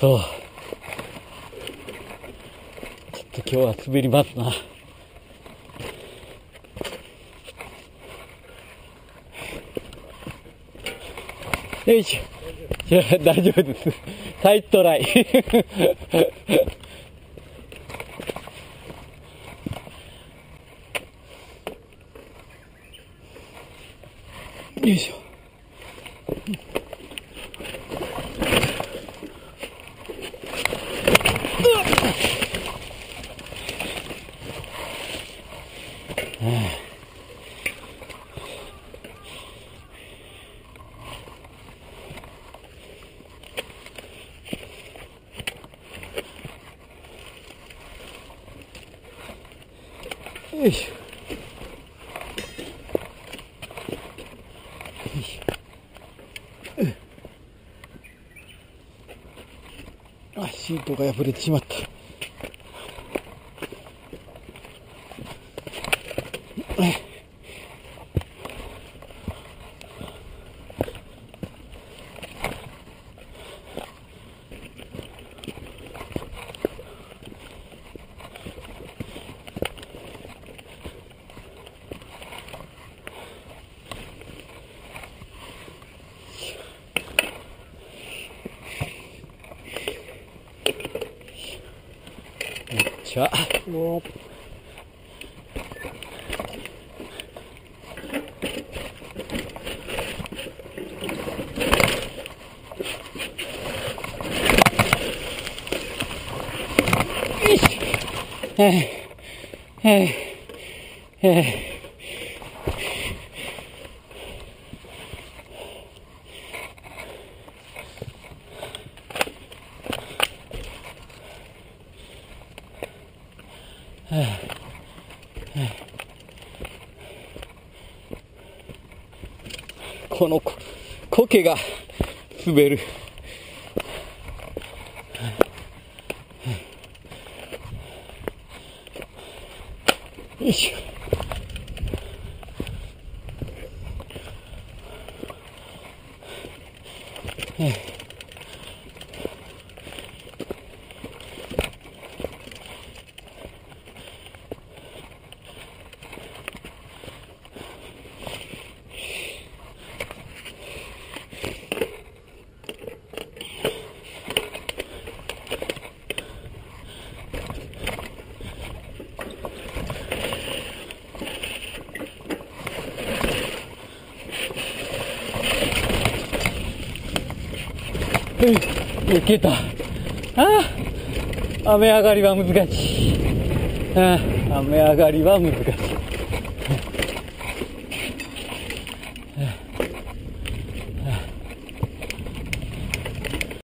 そう。ちょっと今日は滑りますな。よいしょ。いや、大丈夫です。タイトライ。よいしょ。よいしょ。よいしょうんあ、シートが破れてしまった。はいじゃあ、およいしょ。はこのこ苔が滑る。よいしょ。ん、いけた。ああ、雨上がりは難しい。ああ雨上がりは難しい。